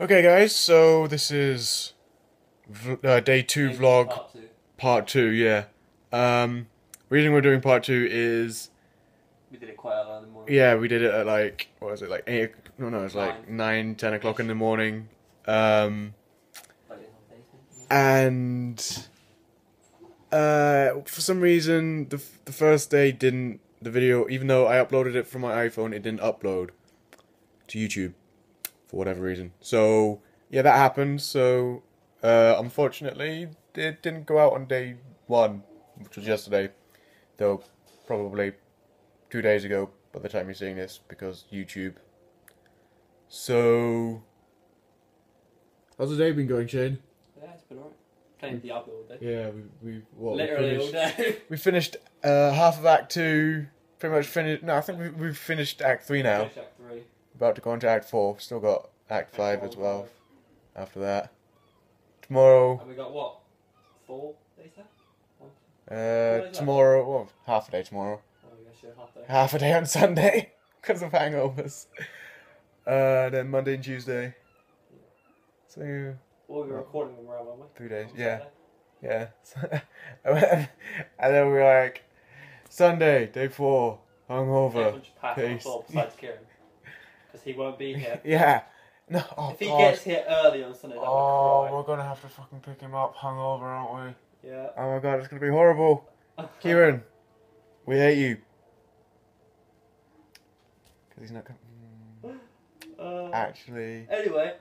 Okay, guys, so this is uh, day two Maybe vlog part two. part two. Yeah. Um, reason we're doing part two is We did it quite early in the morning. yeah, we did it at like what was it like eight? No, no, it's like nine, ten o'clock in the morning. Um, Like, in our basement, yeah. and uh, for some reason the f- the first day didn't the video even though I uploaded it from my iPhone it didn't upload to YouTube for whatever reason. So yeah, that happened. So uh, unfortunately, it didn't go out on day one, which was yesterday, though probably two days ago by the time you're seeing this because YouTube. So how's the day been going, Shane? Yeah, it's been alright. Playing Diablo all day. Yeah, we we what, we Literally all finished, day. we finished uh, half of Act Two. Pretty much finished. No, I think we, we've finished Act Three now. Finish Act three. About to go into Act Four. Still got Act Act Five as as well. After that, tomorrow. And we got what? Four days left? Uh, tomorrow. Well, half a day tomorrow. Oh, we got shit half day. Half a day on Sunday because of hangovers. Uh, then Monday and Tuesday. So Well, we were recording them around, weren't we? three days. Yeah, yeah. and then we were like, Sunday, day four, hungover. Everyone just passed on the Peace. floor besides Kieran. Because he won't be here. Yeah. No. Oh if he God. gets here early on Sunday, Oh, we're gonna have to fucking pick him up hungover, aren't we? Yeah. Oh my god, it's gonna be horrible. Kieran, we hate you. Because he's not coming. Uh, Actually, anyway,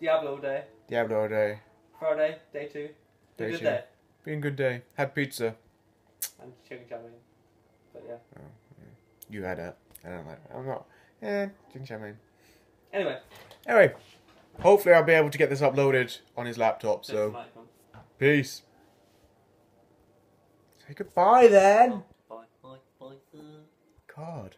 Diablo all day. Diablo all day. Friday, day two. Day good two. day. Been a good day. Had pizza. And chicken chow mein. But yeah. You had it. I don't like it. I'm not. Yeah, chicken chow mein. Anyway, Anyway, hopefully I'll be able to get this uploaded on his laptop. so So, tonight, come. peace. Say goodbye then. Bye, bye, bye. God.